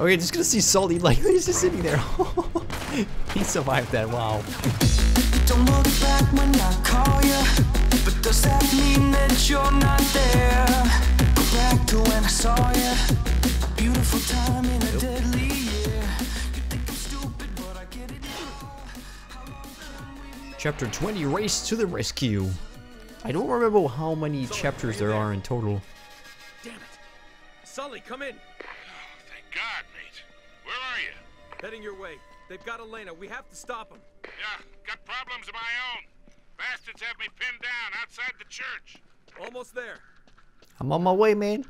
Oh, okay, just gonna see Sully like he's just sitting there. he survived that. Wow. Don't look back when I call you. But does that mean that you're not there? Go back to when I saw you. A beautiful time in a deadly year. You think I'm stupid, but I get it now. How long can we make Chapter 20, Race to the Rescue. I don't remember how many chapters there are in total. Damn it! Sully, come in! Heading your way. They've got Elena. We have to stop them. Yeah, got problems of my own. Bastards have me pinned down outside the church. Almost there. I'm on my way, man.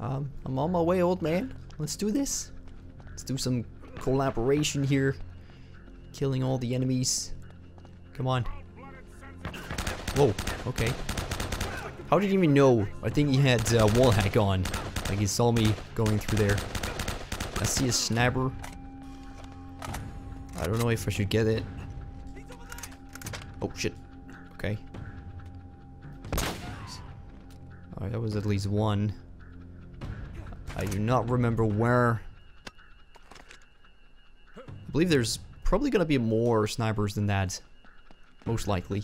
Um, I'm on my way, old man. Let's do this. Let's do some collaboration here. Killing all the enemies. Come on. Whoa, okay. How did he even know? I think he had uh, wall hack on. Like he saw me going through there. I see a sniper. I don't know if I should get it. Oh shit. Okay. Alright, that was at least one. I do not remember where. I believe there's probably gonna be more snipers than that. Most likely.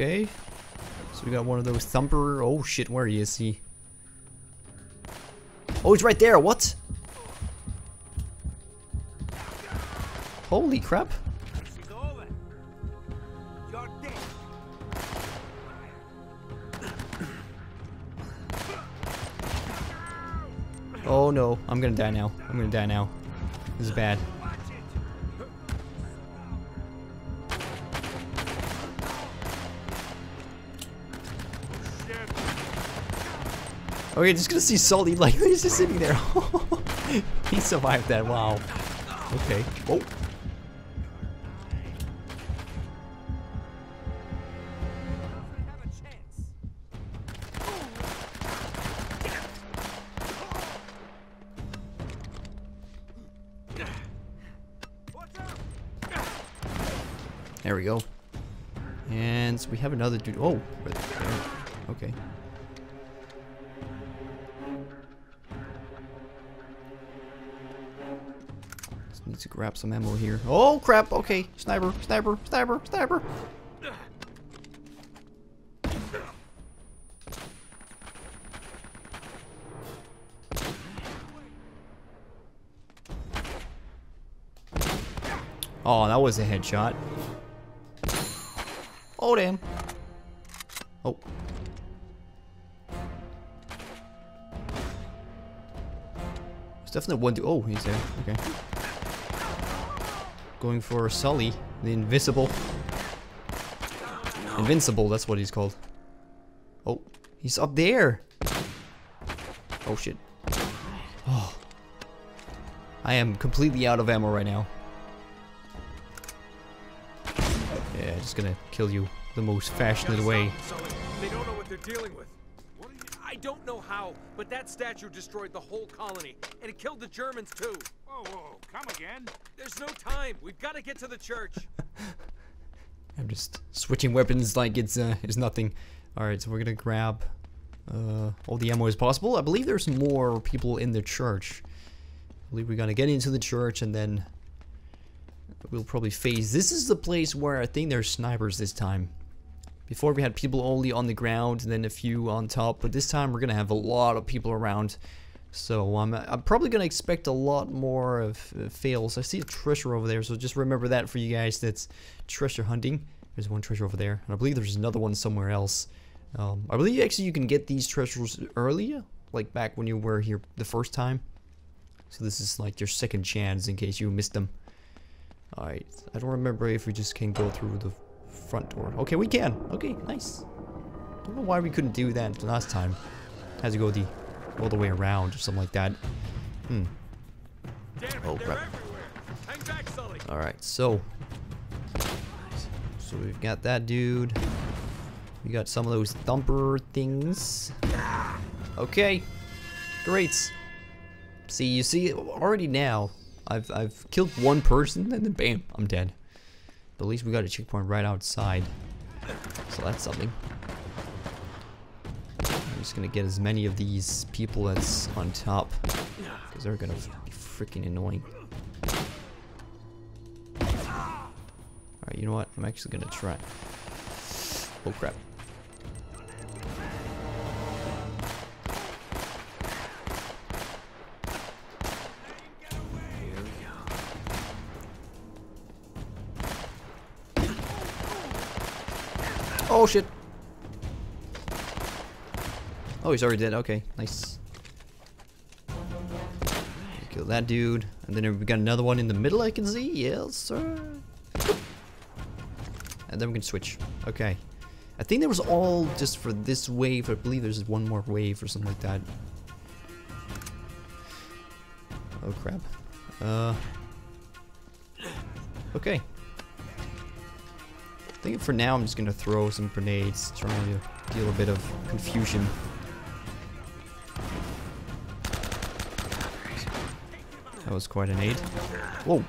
Okay. So we got one of those thumper. Oh shit, where is he? Oh, he's right there. What? Holy crap. Oh no, I'm gonna die now. I'm gonna die now. This is bad. Oh, okay, just gonna see Sully like he's just sitting there. he survived that. Wow. Okay. Oh. There we go. And we have another dude. Oh. Okay. To grab some ammo here. Oh crap! Okay, sniper, sniper, sniper, sniper. Oh, that was a headshot. Oh damn. Oh. There's definitely one. dude- Oh, he's there. Okay. Going for Sully, the invisible. Invincible, that's what he's called. Oh, he's up there. Oh shit. Oh. I am completely out of ammo right now. Yeah, just gonna kill you the most fashionable way. Sully, they don't know what they're dealing with. I don't know how, but that statue destroyed the whole colony, and it killed the Germans too. Whoa, whoa, come again? There's no time. We've got to get to the church. I'm just switching weapons like it's uh, is nothing. All right, so we're gonna grab uh, all the ammo as possible. I believe there's more people in the church. I believe we're gonna get into the church and then we'll probably phase. This is the place where I think there's snipers this time. Before we had people only on the ground and then a few on top, but this time we're gonna have a lot of people around. So um, I'm probably gonna expect a lot more of uh, fails. I see a treasure over there, so just remember that for you guys. That's treasure hunting. There's one treasure over there, and I believe there's another one somewhere else. Um, I believe actually you can get these treasures earlier, like back when you were here the first time. So this is like your second chance in case you missed them. Alright, I don't remember if we just can go through the front door. Okay, we can. Okay, nice. Don't know why we couldn't do that last time. Had to go the all the way around or something like that. Hmm. It, Oh, crap. Alright, so. So we've got that dude. We got some of those thumper things. Okay. Great. See, you see, already now, I've I've killed one person and then bam, I'm dead. But at least we got a checkpoint right outside, so that's something. I'm just gonna get as many of these people that's on top, because they're gonna be freaking annoying. Alright, you know what? I'm actually gonna try. Oh crap. Oh shit. Oh, he's already dead. Okay, nice. Kill that dude. And then we got another one in the middle I can see. Yes, sir. And then we can switch. Okay. I think there was all just for this wave. I believe there's one more wave or something like that. Oh crap. Uh. Okay. I think for now I'm just gonna throw some grenades, trying to deal a bit of confusion. That was quite an aid. Whoa.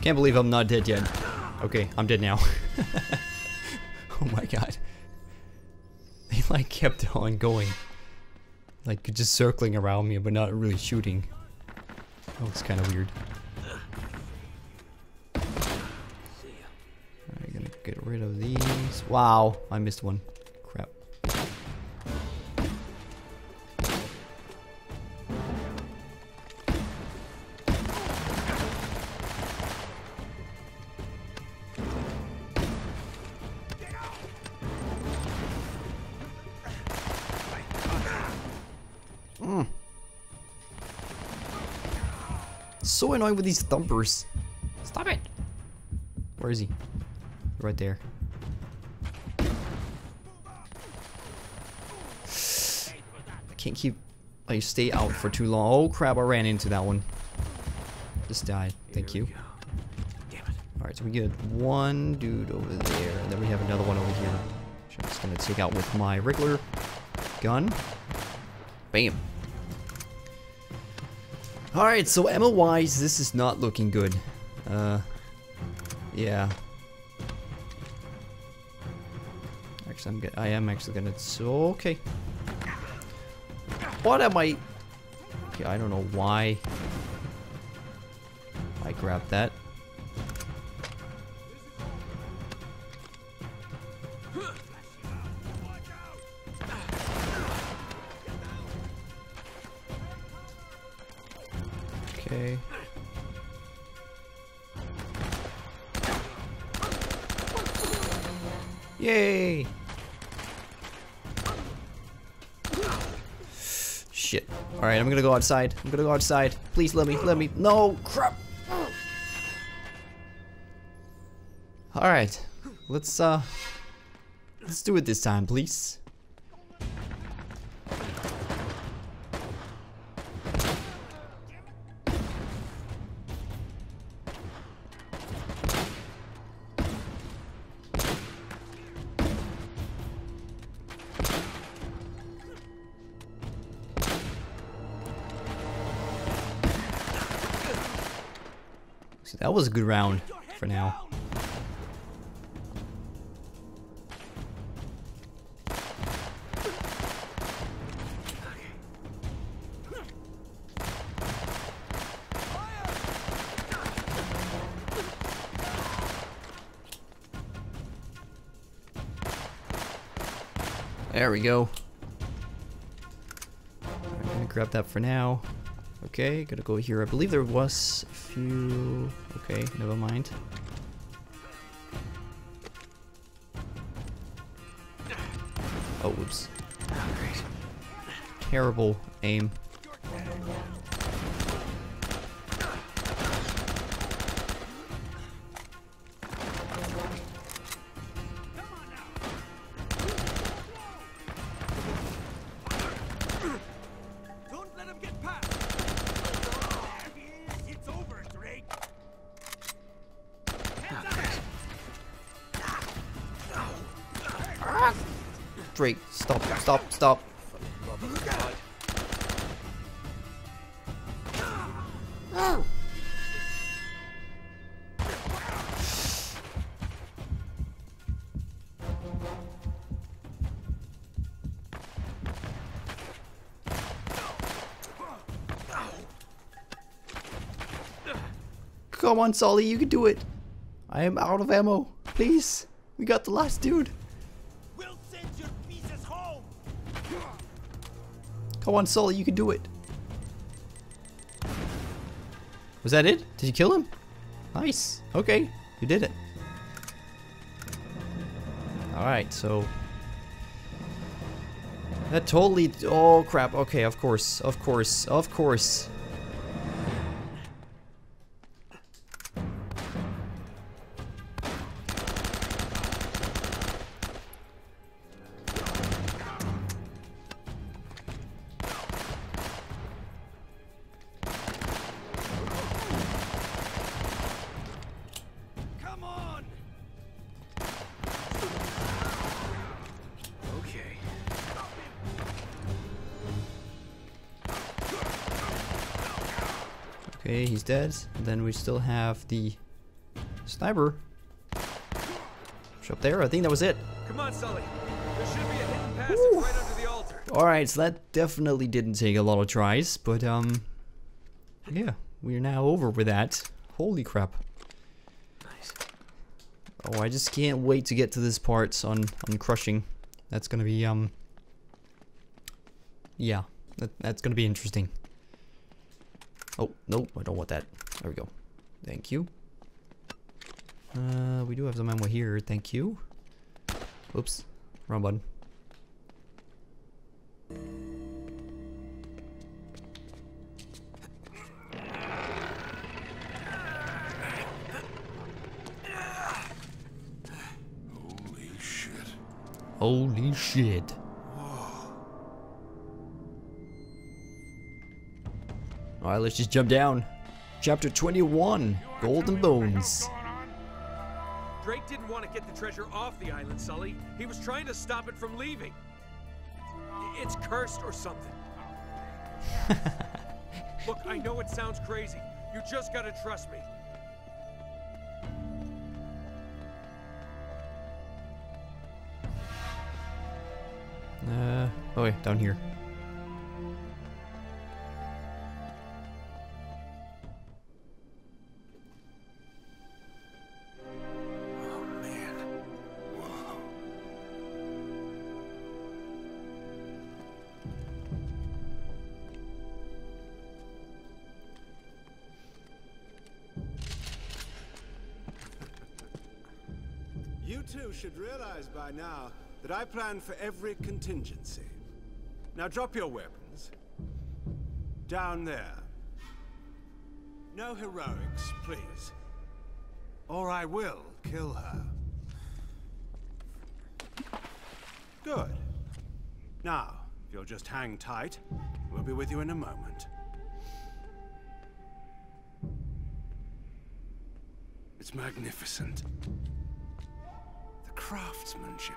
Can't believe I'm not dead yet. Okay, I'm dead now. kept on going. Like just circling around me but not really shooting. That was kind of weird. Alright, gonna get rid of these. Wow, I missed one. So annoying with these thumpers. Stop it. Where is he? Right there. I can't keep. I stay out for too long. Oh crap! I ran into that one. Just died. Thank you. Alright, so we get one dude over there, and then we have another one over here. Which I'm just gonna take out with my regular gun. Bam. Alright, so ammo wise, this is not looking good. Uh, yeah. Actually, I'm I am actually gonna. So okay. What am I? Okay, I don't know why. I grabbed that. Yay! Shit. Alright, I'm gonna go outside. I'm gonna go outside. Please let me, let me. No! Crap! Alright. Let's, uh. Let's do it this time, please. So that was a good round for now. There we go. I'm gonna grab that for now. Okay, gotta go here. I believe there was a few... Okay, never mind. Oh, whoops. Oh, Terrible aim. Drake, stop, stop, stop. Come on, Sully, you can do it. I am out of ammo. Please. We got the last dude. Come on, Sully, you can do it. Was that it? Did you kill him? Nice. Okay, you did it. Alright, so... That totally... Oh, crap. Okay, of course. Of course. Of course. Dead. Then we still have the sniper. Push up there. I think that was it. Come on, Sully. There should be a hidden passage right under the altar. Alright, so that definitely didn't take a lot of tries, but um yeah, we're now over with that. Holy crap. Nice. Oh, I just can't wait to get to this part on on crushing. That's gonna be um yeah, that, that's gonna be interesting. Oh, nope, I don't want that. There we go. Thank you. Uh, we do have some ammo here, thank you. Oops, wrong button. Holy shit. Holy shit. Alright, let's just jump down. Chapter 21 Golden Bones. Drake didn't want to get the treasure off the island, Sully. He was trying to stop it from leaving. It's cursed or something. Look, I know it sounds crazy. You just gotta trust me. Uh, oh wait, down here. That I plan for every contingency. Now drop your weapons. Down there. No heroics, please. Or I will kill her. Good. Now, if you'll just hang tight, we'll be with you in a moment. It's magnificent. The craftsmanship.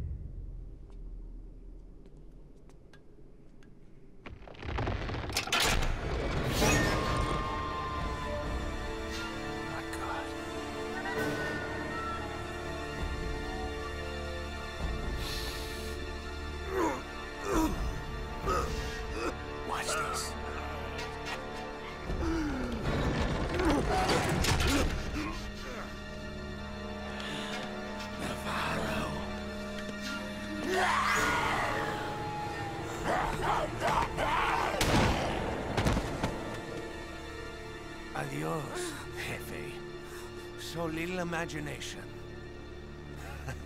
So little imagination.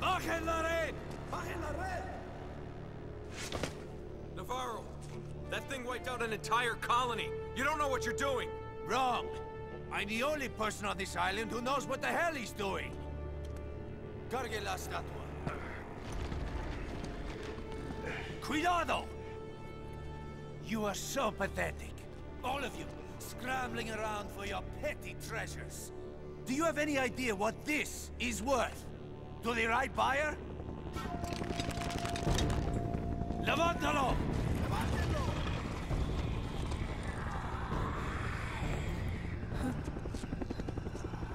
Bajen la red! Bajen la red! Navarro, that thing wiped out an entire colony. You don't know what you're doing. Wrong. I'm the only person on this island who knows what the hell he's doing. Cargue la estatua. Cuidado! You are so pathetic. All of you, scrambling around for your petty treasures. Do you have any idea what this is worth? To the right buyer? Levantalo!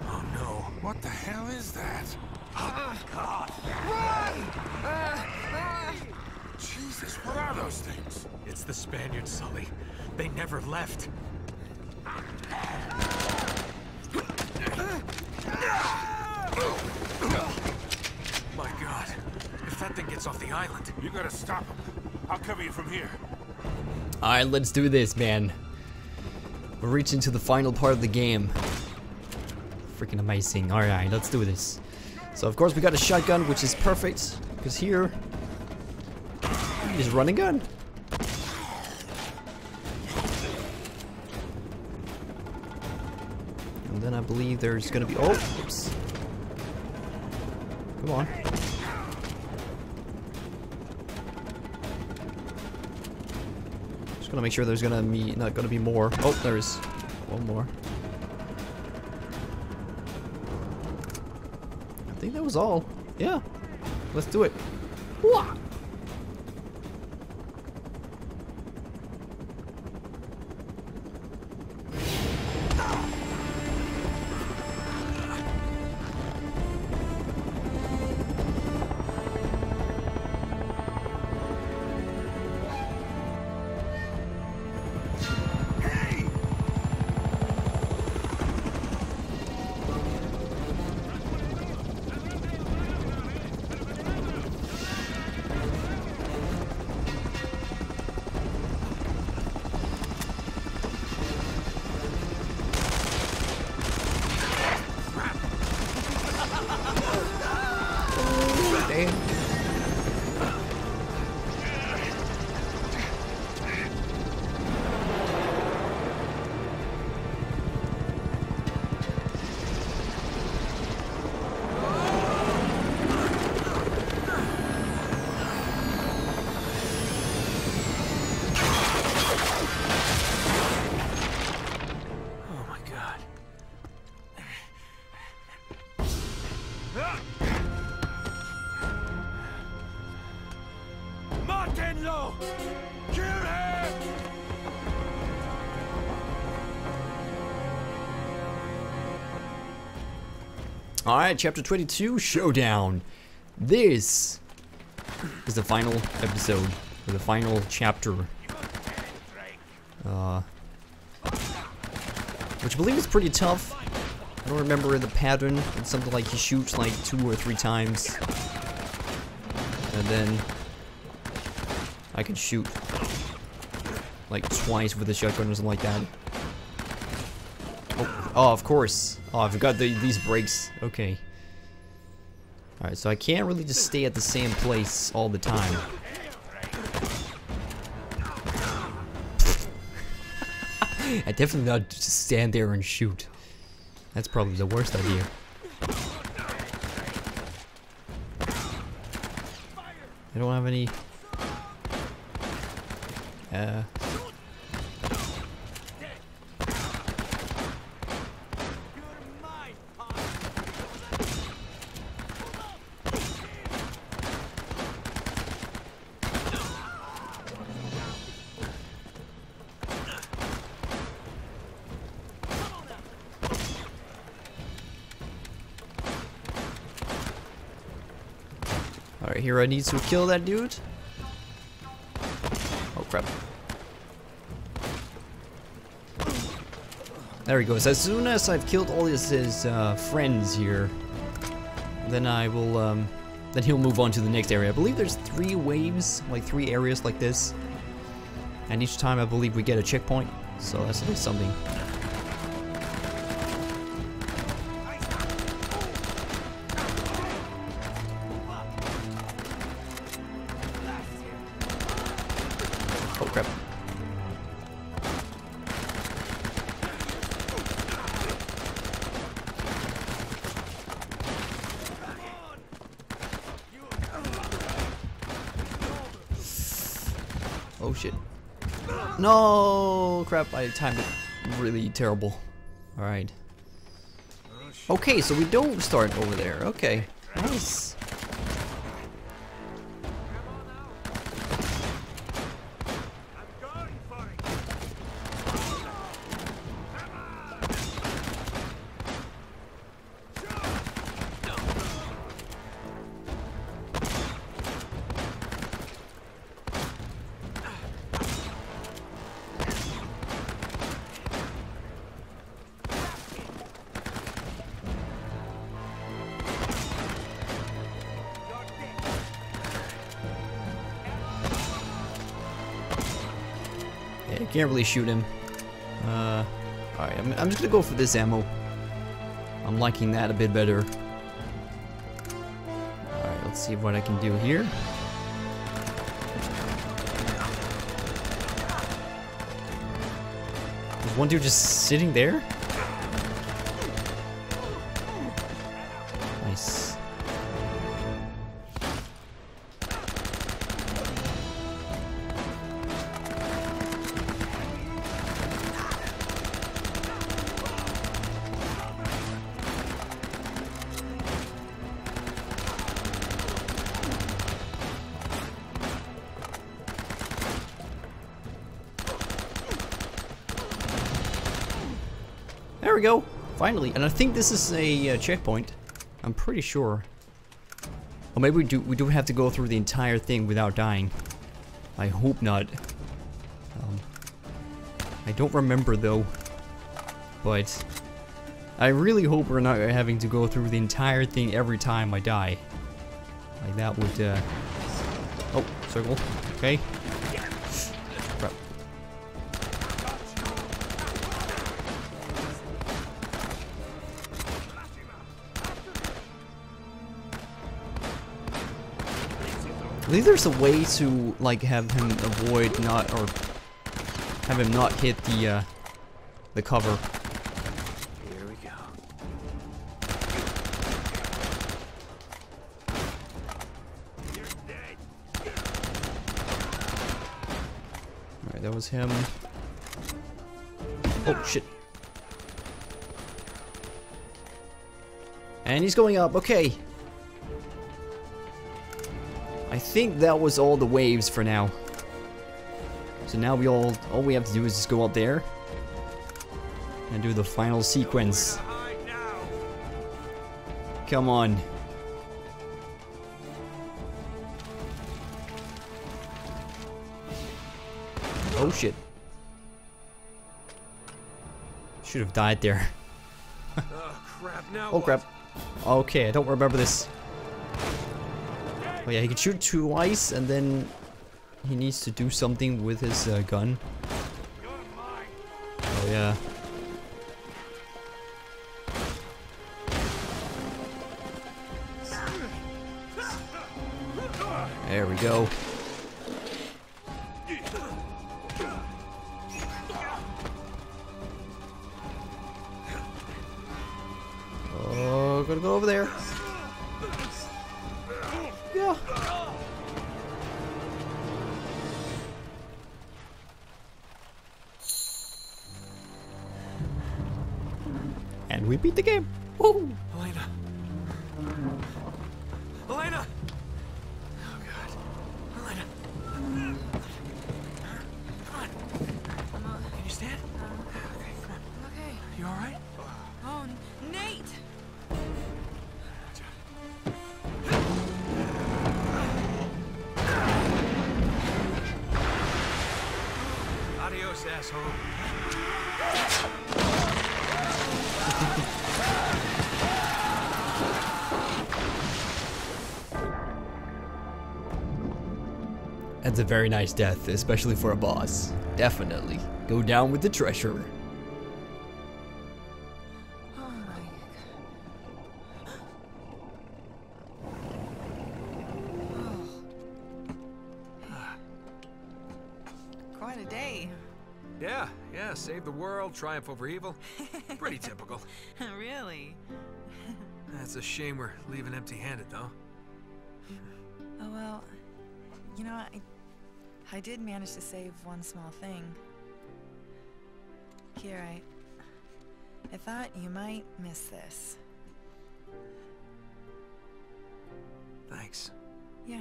Oh no. What the hell is that? Ah, God. Run! Jesus, what are those things? It's the Spaniards, Sully. They never left. My god. If that thing gets off the island, You gotta stop them. I'll cover you from here. Alright, let's do this, man. We're reaching to the final part of the game. Freaking amazing. Alright, let's do this. So, of course, we got a shotgun, which is perfect. Because here... Is run and gun. And then I believe there's gonna be... Oh! Oops. Come on. Just gonna make sure there's gonna be not gonna be more. Oh, there's one more. I think that was all. Yeah. Let's do it. Wah! Oh Alright, chapter 22, Showdown. This is the final episode, or the final chapter. Uh, which I believe is pretty tough. I don't remember the pattern. It's something like he shoots like two or three times. And then I can shoot like twice with a shotgun or something like that. Oh, oh, of course. Oh, I forgot the, these brakes. Okay. Alright, so I can't really just stay at the same place all the time. I definitely not just stand there and shoot. That's probably the worst idea. I don't have any... Uh... Alright, Hero needs to kill that dude. Oh crap. There he goes. As soon as I've killed all his, his uh, friends here, then I will, um, then he'll move on to the next area. I believe there's three waves, like three areas like this. And each time I believe we get a checkpoint, so that's at least something. Oh shit. No, crap, I timed it really terrible. Alright. Okay, so we don't start over there. Okay, nice. Can't really shoot him. Uh, alright, I'm, I'm just gonna go for this ammo. I'm liking that a bit better. Alright, let's see what I can do here. Is one dude just sitting there? Finally. And I think this is a uh, checkpoint. I'm pretty sure. Or maybe we do we do have to go through the entire thing without dying. I hope not. Um, I don't remember though. But I really hope we're not having to go through the entire thing every time I die. Like that would uh Oh, circle. Okay. I believe there's a way to like have him avoid not or have him not hit the uh, the cover. Here we go. Alright, that was him. Oh shit. And he's going up, okay. I think that was all the waves for now. So now we all all we have to do is just go up there and do the final sequence. Come on. Oh shit. Should have died there. Oh crap! Oh crap. Okay, I don't remember this. Oh yeah, he can shoot twice and then he needs to do something with his uh, gun. Oh yeah. There we go. Oh, gotta go over there. Beat the game. Woo! That's a very nice death, especially for a boss. Definitely. Go down with the treasure. My. Quite a day. Yeah, yeah. Save the world, triumph over evil. Pretty typical. really? That's a shame we're leaving empty-handed, though. Oh well, you know, I I did manage to save one small thing. Here, I. I thought you might miss this. Thanks. Yeah.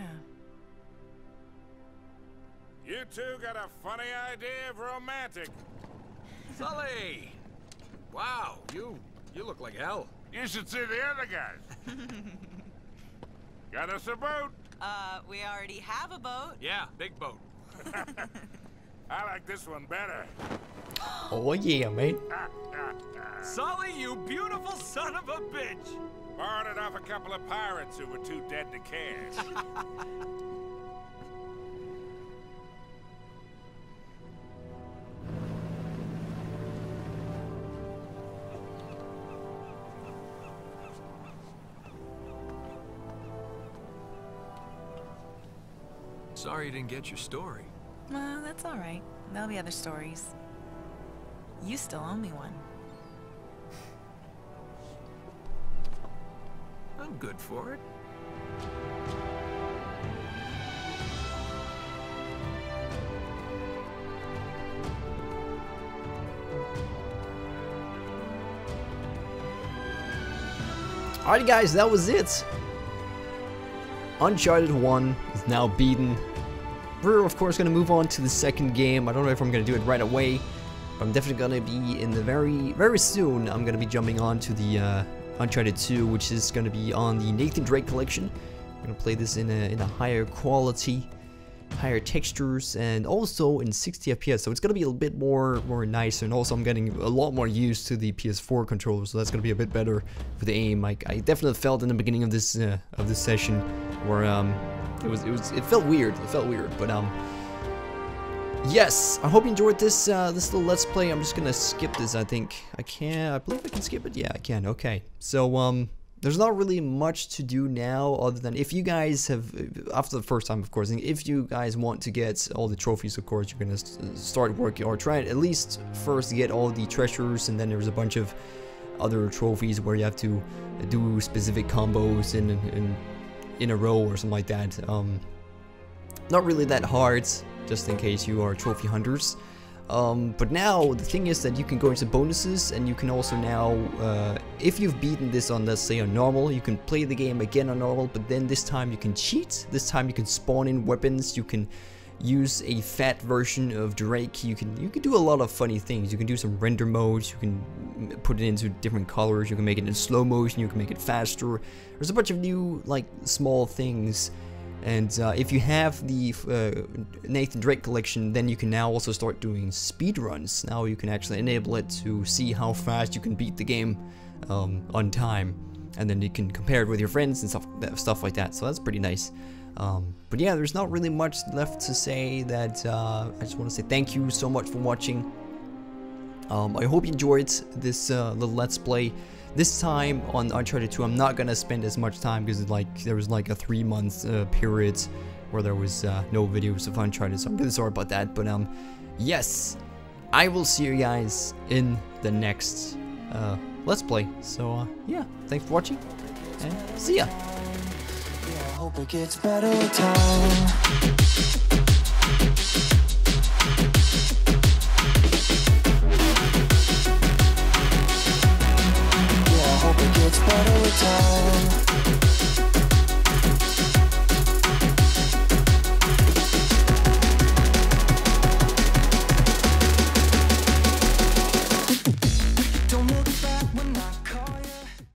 You two got a funny idea of romantic. Sully! Wow, you you look like hell. You should see the other guys. got us a boat. Uh, we already have a boat. Yeah, big boat. I like this one better. Oh yeah, mate. Sully, you beautiful son of a bitch! Borrowed it off a couple of pirates who were too dead to care. Sorry you didn't get your story. Well, that's all right. There'll be other stories. You still owe me one. I'm good for it. Alright guys, that was it. Uncharted 1 is now beaten. We're of course going to move on to the second game. I don't know if I'm going to do it right away. But I'm definitely going to be in the very, very soon. I'm going to be jumping on to the uh, Uncharted 2, which is going to be on the Nathan Drake collection. I'm going to play this in a, in a higher quality, higher textures, and also in 60 FPS. So it's going to be a bit more, more nice. And also I'm getting a lot more used to the PS4 controller, so that's going to be a bit better for the aim. Like I definitely felt in the beginning of this uh, of this session where um it was it was it felt weird. It felt weird, but um. Yes, I hope you enjoyed this uh, this little let's play. I'm just gonna skip this. I think I can. I believe I can skip it. Yeah, I can. Okay. So um, there's not really much to do now, other than if you guys have after the first time, of course. and If you guys want to get all the trophies, of course, you're gonna start working or try at least first get all the treasures, and then there's a bunch of other trophies where you have to do specific combos and, in in a row or something like that. Um, not really that hard, just in case you are trophy hunters. Um, but now the thing is that you can go into bonuses and you can also now, uh, if you've beaten this on let's say on normal, you can play the game again on normal, but then this time you can cheat, this time you can spawn in weapons, you can use a fat version of Drake, you can you can do a lot of funny things, you can do some render modes, you can put it into different colors, you can make it in slow motion, you can make it faster, there's a bunch of new like small things and uh, if you have the uh, Nathan Drake collection, then you can now also start doing speed runs. Now you can actually enable it to see how fast you can beat the game um, on time, and then you can compare it with your friends and stuff stuff like that. So that's pretty nice. Um, but yeah, there's not really much left to say. That uh, I just want to say thank you so much for watching. Um, I hope you enjoyed this uh, little let's play. This time on Uncharted 2, I'm not gonna spend as much time because like there was like a three month uh, period where there was uh, no videos of Uncharted, so I'm really sorry about that. But um, yes, I will see you guys in the next uh, Let's Play. So uh, yeah, thanks for watching, and see ya. Hope it gets better time.